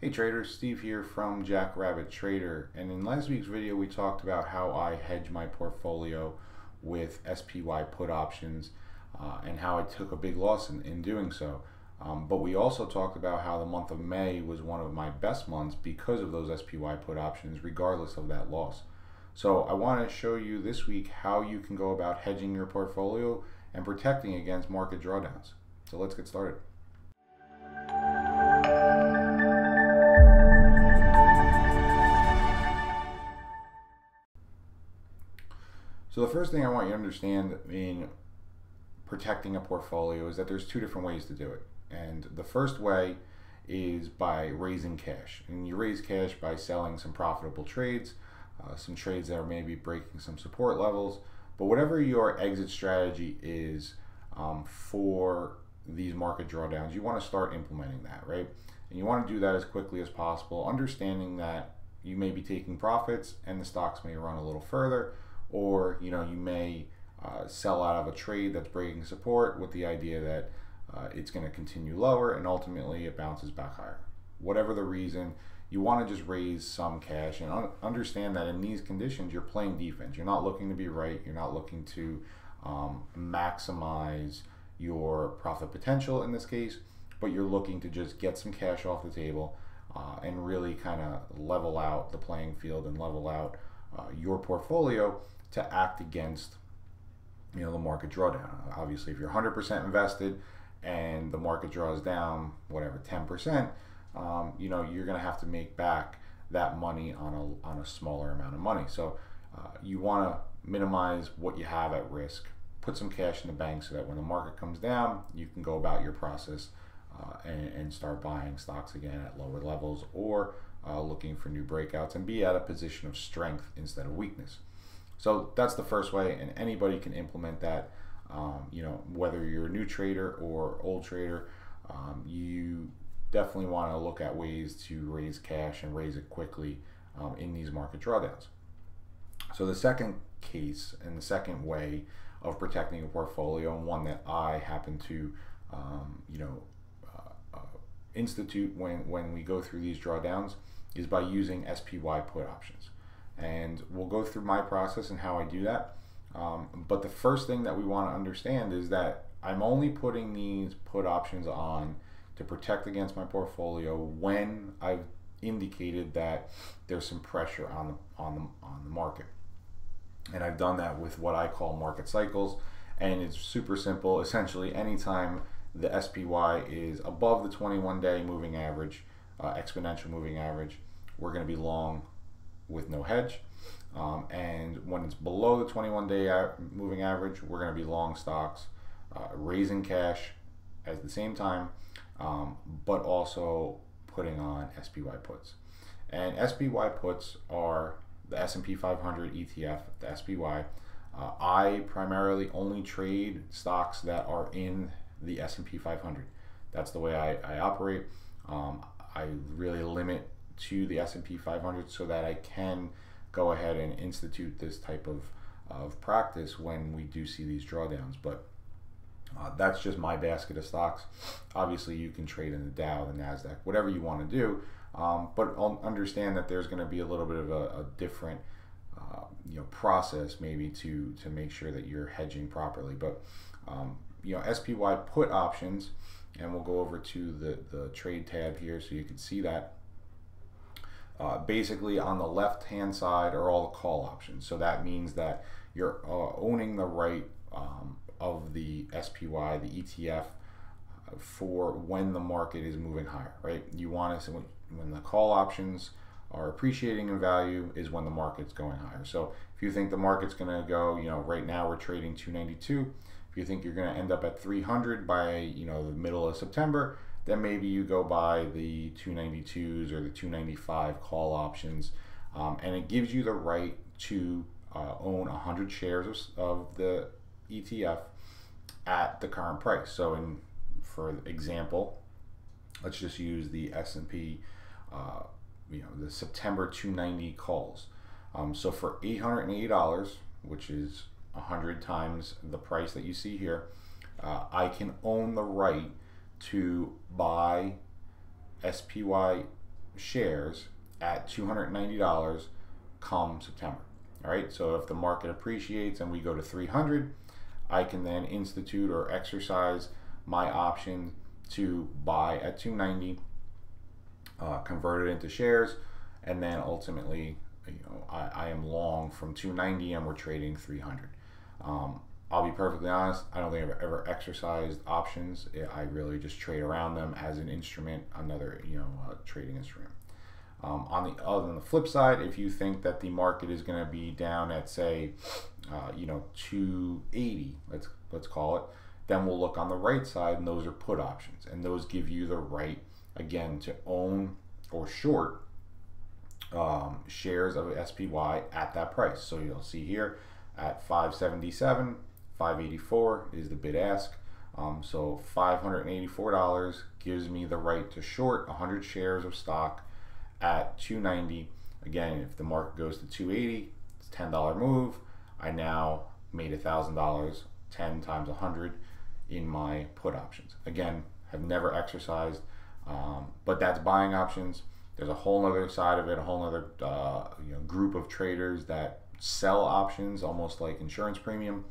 Hey traders, Steve here from Jackrabbit Trader and in last week's video we talked about how I hedge my portfolio with SPY put options uh, and how I took a big loss in, in doing so. Um, but we also talked about how the month of May was one of my best months because of those SPY put options regardless of that loss. So I want to show you this week how you can go about hedging your portfolio and protecting against market drawdowns. So let's get started. So the first thing I want you to understand in protecting a portfolio is that there's two different ways to do it. And the first way is by raising cash. And you raise cash by selling some profitable trades, uh, some trades that are maybe breaking some support levels. But whatever your exit strategy is um, for these market drawdowns, you want to start implementing that, right? And you want to do that as quickly as possible, understanding that you may be taking profits and the stocks may run a little further or you know you may uh, sell out of a trade that's breaking support with the idea that uh, it's going to continue lower and ultimately it bounces back higher. Whatever the reason, you want to just raise some cash and un understand that in these conditions you're playing defense. You're not looking to be right. You're not looking to um, maximize your profit potential in this case, but you're looking to just get some cash off the table uh, and really kind of level out the playing field and level out uh, your portfolio to act against you know the market drawdown. Obviously, if you're 100% invested and the market draws down whatever 10%, um, you know you're going to have to make back that money on a on a smaller amount of money. So uh, you want to minimize what you have at risk. Put some cash in the bank so that when the market comes down, you can go about your process uh, and, and, start buying stocks again at lower levels or uh, looking for new breakouts and be at a position of strength instead of weakness. So that's the first way, and anybody can implement that. Um, you know, whether you're a new trader or old trader, um, you definitely want to look at ways to raise cash and raise it quickly um, in these market drawdowns. So the second case and the second way of protecting a portfolio, and one that I happen to, um, you know, uh, uh, institute when when we go through these drawdowns, is by using SPY put options and we'll go through my process and how I do that. Um, but the first thing that we want to understand is that I'm only putting these put options on to protect against my portfolio when I've indicated that there's some pressure on the on the on the market. And I've done that with what I call market cycles, and it's super simple. Essentially, anytime the SPY is above the 21 day moving average, uh, exponential moving average, we're going to be long with no hedge. Um, and when it's below the 21 day moving average, we're going to be long stocks, uh, raising cash at the same time, um, but also putting on SPY puts. And SPY puts are the S&P 500 ETF, the SPY. Uh, I primarily only trade stocks that are in the S&P 500. That's the way I, I operate. Um, I really limit to the S&P 500 so that I can go ahead and institute this type of, of practice when we do see these drawdowns. But uh, that's just my basket of stocks. Obviously, you can trade in the Dow, the Nasdaq, whatever you want to do. Um, but I'll understand that there's going to be a little bit of a, a different, uh, you know, process maybe to to make sure that you're hedging properly. But um, you know, SPY put options, and we'll go over to the the trade tab here so you can see that. Uh, basically on the left hand side are all the call options. So that means that you're uh, owning the right um, of the SPY, the ETF, uh, for when the market is moving higher, right? You want to, when, when the call options are appreciating in value is when the market's going higher. So if you think the market's going to go, you know, right now we're trading 292. If you think you're going to end up at 300 by, you know, the middle of September, then maybe you go buy the 292s or the 295 call options, um, and it gives you the right to uh, own 100 shares of, the ETF at the current price. So, in for example, let's just use the S&P, uh, you know, the September 290 calls. Um, so for $880, which is 100 times the price that you see here, uh, I can own the right to buy SPY shares at $290 come September. All right, so if the market appreciates and we go to 300, I can then institute or exercise my option to buy at 290, uh, convert it into shares, and then ultimately, you know, I, I am long from 290 and we're trading 300. Um, I'll be perfectly honest, I don't think I've ever exercised options. I really just trade around them as an instrument, another you know uh, trading instrument. Um, on the other than the flip side, if you think that the market is going to be down at say, uh, you know, 280, let's let's call it, then we'll look on the right side, and those are put options, and those give you the right again to own or short um, shares of SPY at that price. So you'll see here at 577 584 is the bid ask. Um, so $584 gives me the right to short 100 shares of stock at 290. Again, if the market goes to 280, it's $10 move. I now made $1,000, 10 times 100 in my put options. Again, have never exercised, um, but that's buying options. There's a whole other side of it, a whole other uh, you know, group of traders that sell options almost like insurance premium.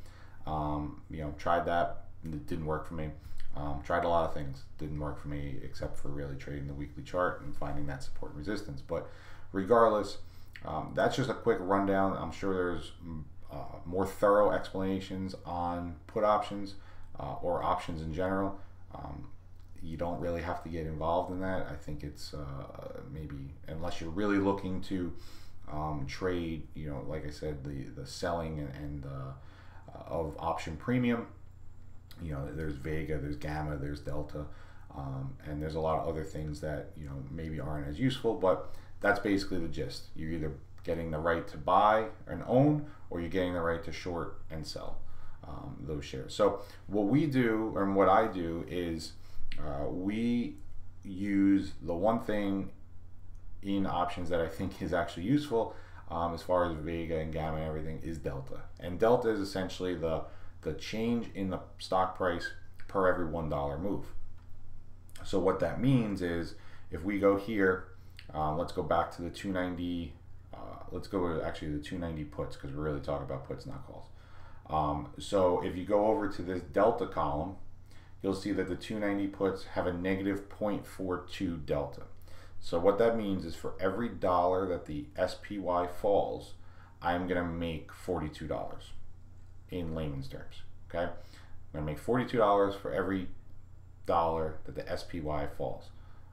Um, you know, tried that. It didn't work for me. Um, tried a lot of things. Didn't work for me except for really trading the weekly chart and finding that support and resistance. But regardless, um, that's just a quick rundown. I'm sure there's mm, uh, more thorough explanations on put options uh, or options in general. Um, you don't really have to get involved in that. I think it's uh, maybe unless you're really looking to um, trade, you know, like I said, the the selling and, and of option premium. You know, there's Vega, there's Gamma, there's Delta, um, and there's a lot of other things that you know maybe aren't as useful, but that's basically the gist. You're either getting the right to buy and own, or you're getting the right to short and sell um, those shares. So what we do, and what I do, is uh, we use the one thing in options that I think is actually useful um, as far as Vega and Gamma and everything is Delta. And Delta is essentially the, the change in the stock price per every $1 move. So what that means is if we go here, um, let's go back to the 290, uh, let's go to actually the 290 puts because we're really talking about puts, not calls. Um, so if you go over to this delta column, you'll see that the 290 puts have a negative 0.42 delta. So what that means is for every dollar that the SPY falls, I'm going to make $42 in layman's terms. Okay? I'm going to make $42 for every dollar that the SPY falls.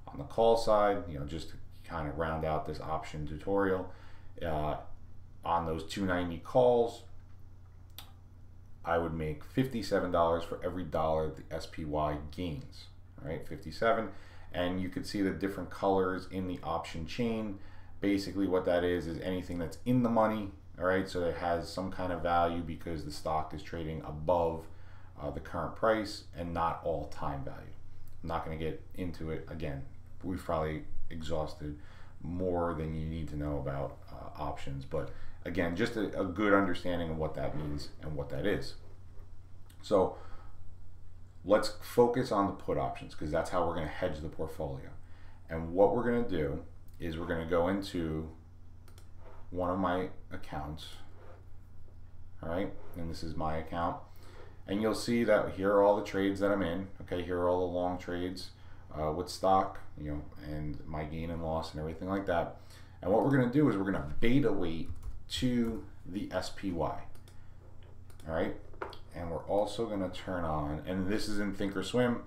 On the call side, you know, just to kind of round out this option tutorial, uh, on those 290 calls, I would make $57 for every dollar the SPY gains. All right, 57 and you could see the different colors in the option chain. Basically what that is is anything that's in the money, all right, so it has some kind of value because the stock is trading above uh, the current price and not all time value. I'm not going to get into it again. We've probably exhausted more than you need to know about uh, options, but again, just a, a good understanding of what that means and what that is. So let's focus on the put options because that's how we're going to hedge the portfolio. And what we're going to do is we're going to go into one of my accounts. All right, and this is my account. And you'll see that here are all the trades that I'm in. Okay, here are all the long trades uh, with stock, you know, and my gain and loss and everything like that. And what we're going to do is we're going to beta weight to the SPY. All right, and we're also going to turn on, and this is in Thinkorswim.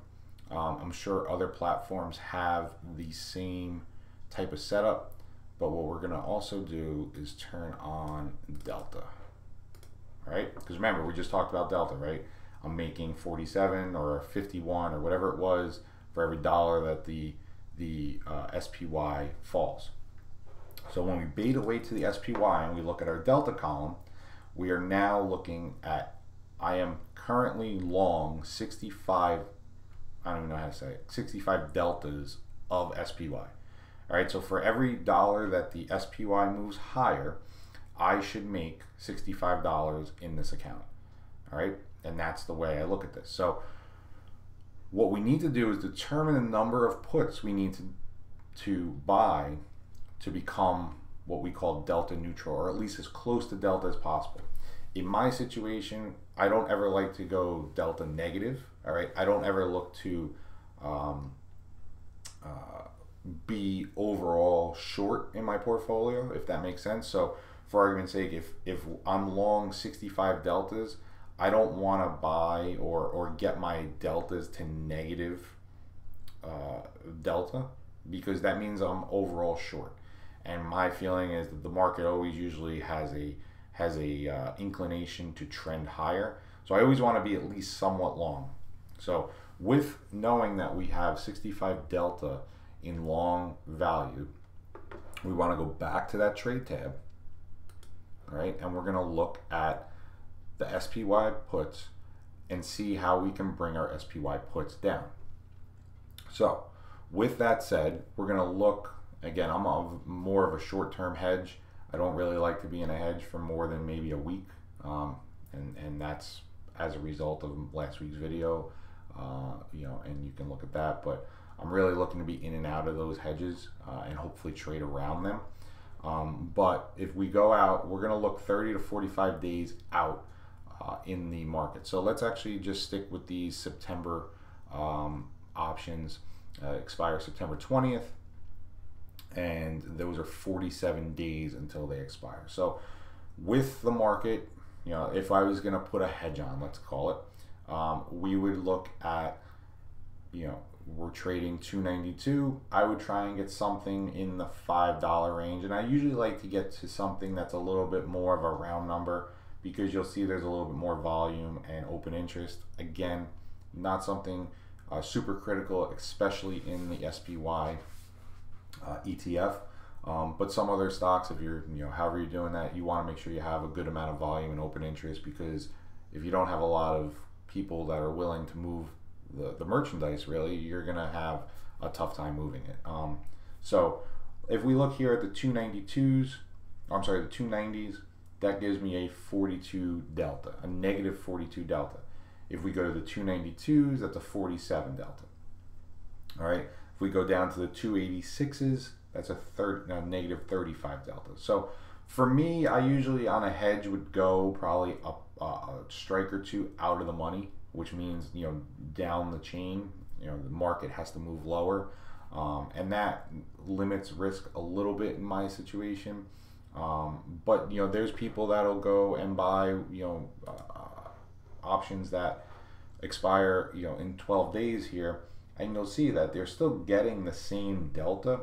Um, I'm sure other platforms have the same type of setup, but what we're going to also do is turn on Delta. right? Because remember, we just talked about Delta, right? I'm making 47 or 51 or whatever it was for every dollar that the the uh, SPY falls. So when we beta weight to the SPY and we look at our Delta column, we are now looking at I am currently long 65, I don't even know how to say it, 65 deltas of SPY. All right, so for every dollar that the SPY moves higher, I should make $65 in this account. All right, and that's the way I look at this. So what we need to do is determine the number of puts we need to to buy to become what we call delta neutral, or at least as close to delta as possible. In my situation, I don't ever like to go delta negative. All right, I don't ever look to um, uh, be overall short in my portfolio, if that makes sense. So, for argument's sake, if if I'm long 65 deltas, I don't want to buy or or get my deltas to negative uh, delta because that means I'm overall short. And my feeling is that the market always usually has a has a uh, inclination to trend higher. So I always want to be at least somewhat long. So with knowing that we have 65 delta in long value, we want to go back to that trade tab, right? And we're going to look at the SPY puts and see how we can bring our SPY puts down. So with that said, we're going to look, again, I'm more of a short-term hedge. I don't really like to be in a hedge for more than maybe a week. Um, and, and that's as a result of last week's video, uh, you know, and you can look at that. But I'm really looking to be in and out of those hedges uh, and hopefully trade around them. Um, but if we go out, we're going to look 30 to 45 days out uh, in the market. So let's actually just stick with these September um, options. Uh, expire September 20th, and those are 47 days until they expire. So with the market, you know, if I was going to put a hedge on, let's call it, um, we would look at, you know, we're trading 292 i would try and get something in the five dollar range and i usually like to get to something that's a little bit more of a round number because you'll see there's a little bit more volume and open interest again not something uh, super critical especially in the spy uh, etf um, but some other stocks if you're you know however you're doing that you want to make sure you have a good amount of volume and open interest because if you don't have a lot of people that are willing to move the, the merchandise really you're gonna have a tough time moving it. Um, so if we look here at the 292s I'm sorry the 290s that gives me a 42 delta a negative 42 delta. If we go to the 292s that's a 47 delta. All right if we go down to the 286s that's a third negative 35 delta. So for me I usually on a hedge would go probably up uh, a strike or two out of the money which means you know down the chain, you know the market has to move lower, um, and that limits risk a little bit in my situation. Um, but you know there's people that'll go and buy you know uh, options that expire you know in 12 days here, and you'll see that they're still getting the same delta,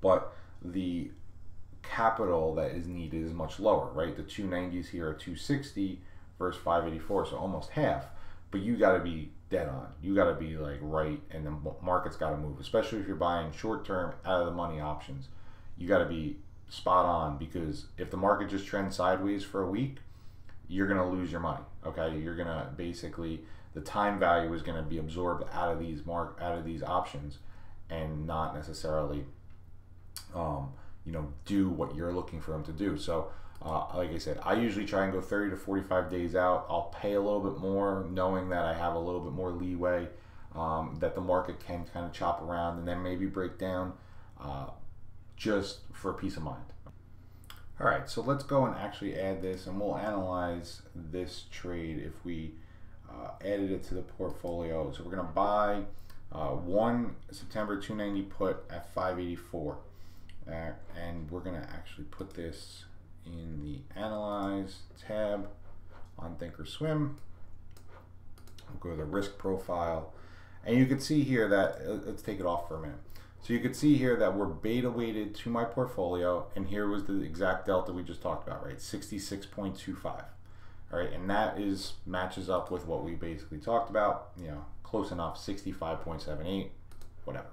but the capital that is needed is much lower, right? The 290s here are 260 versus 584, so almost half. But you got to be dead on. You got to be like right, and the market's got to move, especially if you're buying short term out of the money options. You got to be spot on because if the market just trends sideways for a week, you're gonna lose your money. Okay, you're gonna basically the time value is gonna be absorbed out of these mark out of these options, and not necessarily, um, you know, do what you're looking for them to do. So uh, like I said, I usually try and go 30 to 45 days out. I'll pay a little bit more, knowing that I have a little bit more leeway, um, that the market can kind of chop around and then maybe break down uh, just for peace of mind. All right, so let's go and actually add this and we'll analyze this trade if we added it to the portfolio. So we're gonna buy uh, one September 290 put at 584. Uh, and we're gonna actually put this in the Analyze tab on Thinkorswim. We'll go to the risk profile. And you can see here that, uh, let's take it off for a minute. So you can see here that we're beta weighted to my portfolio, and here was the exact delta we just talked about, right? 66.25. All right, and that is matches up with what we basically talked about, you know, close enough, 65.78, whatever.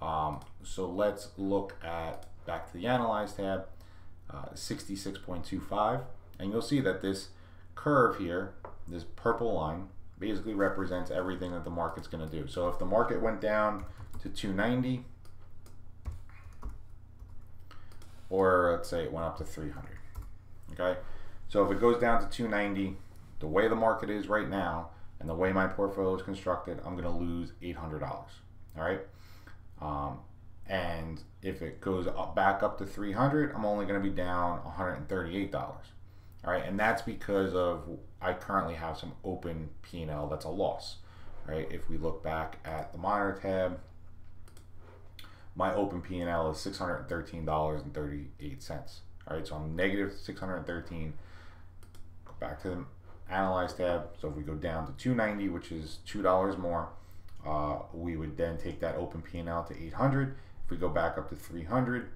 Um, so let's look at back to the Analyze tab. 66.25 and you'll see that this curve here this purple line basically represents everything that the market's going to do so if the market went down to 290 or let's say it went up to 300 okay so if it goes down to 290 the way the market is right now and the way my portfolio is constructed I'm going to lose $800 all right um, and if it goes up, back up to 300, I'm only going to be down $138. All right, and that's because of I currently have some open P&L that's a loss. Right, if we look back at the monitor tab, my open P&L is $613.38. All right, so I'm negative 613. Back to the analyze tab. So if we go down to 290, which is $2 more, uh, we would then take that open P&L to 800. If we go back up to 300,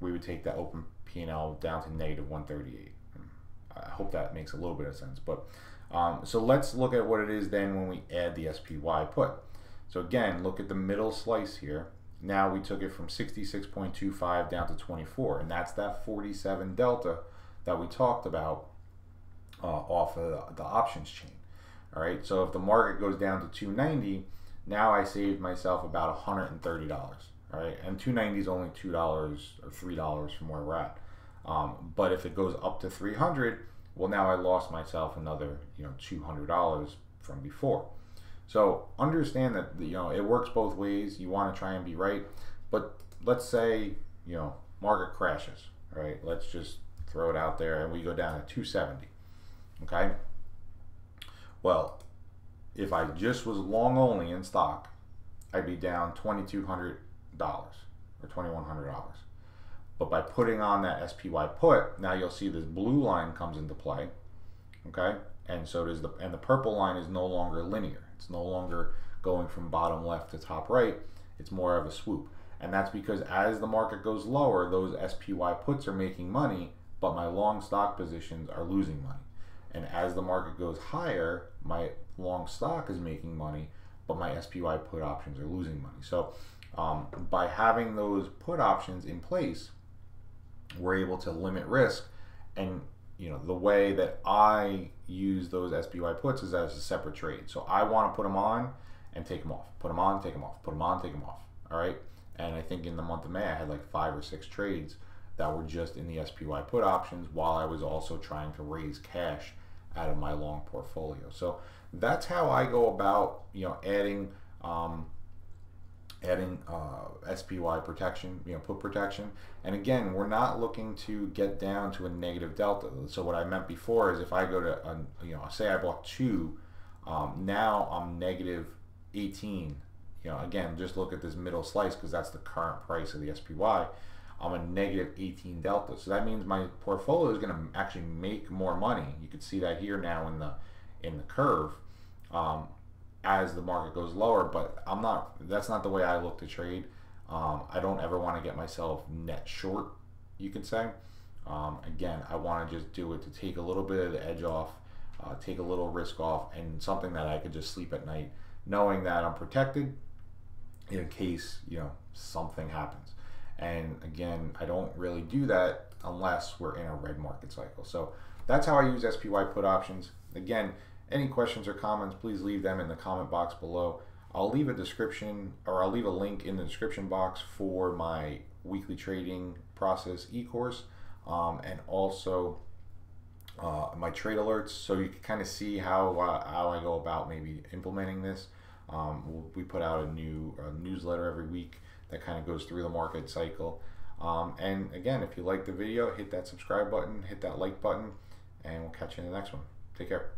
we would take that open P&L down to negative 138. I hope that makes a little bit of sense. But um, so let's look at what it is then when we add the SPY put. So again, look at the middle slice here. Now we took it from 66.25 down to 24, and that's that 47 delta that we talked about uh, off of the options chain. All right, so if the market goes down to 290, now I saved myself about $130. All right, and 290 is only $2 or $3 from where we're at. Um, but if it goes up to 300, well, now I lost myself another, you know, $200 from before. So understand that you know it works both ways. You want to try and be right, but let's say you know market crashes, right? Let's just throw it out there, and we go down to 270. Okay. Well, if I just was long only in stock, I'd be down $2,200 or $2,100. But by putting on that SPY put, now you'll see this blue line comes into play. Okay. And so does the, and the purple line is no longer linear. It's no longer going from bottom left to top right. It's more of a swoop. And that's because as the market goes lower, those SPY puts are making money, but my long stock positions are losing money. And as the market goes higher, my long stock is making money, but my SPY put options are losing money. So um, by having those put options in place, we're able to limit risk. And you know the way that I use those SPY puts is as a separate trade. So I want to put them on and take them off. Put them on, take them off. Put them on, take them off. All right. And I think in the month of May, I had like five or six trades that were just in the SPY put options while I was also trying to raise cash out of my long portfolio. So that's how I go about, you know, adding um, adding uh, SPY protection, you know, put protection. And again, we're not looking to get down to a negative delta. So what I meant before is if I go to, a, you know, say I bought two, um, now I'm negative 18. You know, again, just look at this middle slice because that's the current price of the SPY. I'm a negative 18 delta. So that means my portfolio is going to actually make more money. You can see that here now in the in the curve um, as the market goes lower. But I'm not. That's not the way I look to trade. Um, I don't ever want to get myself net short. You could say. Um, again, I want to just do it to take a little bit of the edge off, uh, take a little risk off, and something that I could just sleep at night, knowing that I'm protected in case you know something happens. And again, I don't really do that unless we're in a red market cycle. So that's how I use SPY put options. Again, any questions or comments, please leave them in the comment box below. I'll leave a description or I'll leave a link in the description box for my weekly trading process e-course um, and also uh, my trade alerts so you can kind of see how, uh, how I go about maybe implementing this. Um, we put out a new a newsletter every week that kind of goes through the market cycle. Um, and again, if you like the video, hit that subscribe button, hit that like button, and we'll catch you in the next one. Take care.